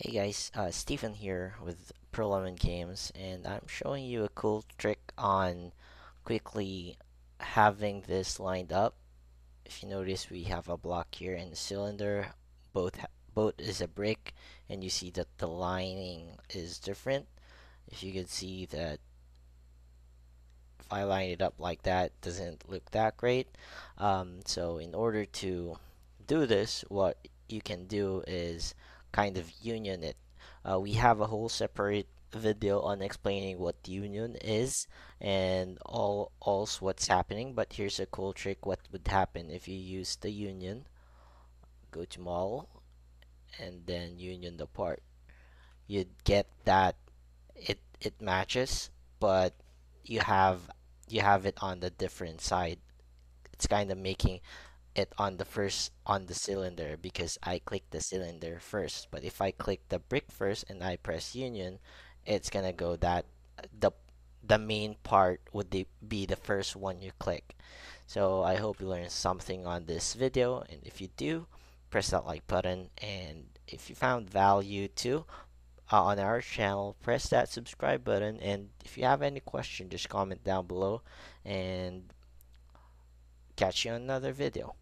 Hey guys, uh, Stephen here with Pearl Lemon Games, and I'm showing you a cool trick on quickly having this lined up. If you notice, we have a block here and a cylinder. Both both is a brick, and you see that the lining is different. If you can see that if I line it up like that, doesn't look that great. Um, so in order to do this, what you can do is kind of union it. Uh, we have a whole separate video on explaining what the union is and all also what's happening but here's a cool trick what would happen. If you use the union go to model and then union the part. You'd get that it it matches but you have you have it on the different side. It's kind of making it on the first on the cylinder because I click the cylinder first. But if I click the brick first and I press union, it's gonna go that the the main part would be the first one you click. So I hope you learned something on this video and if you do, press that like button and if you found value too uh, on our channel, press that subscribe button and if you have any question, just comment down below and catch you on another video.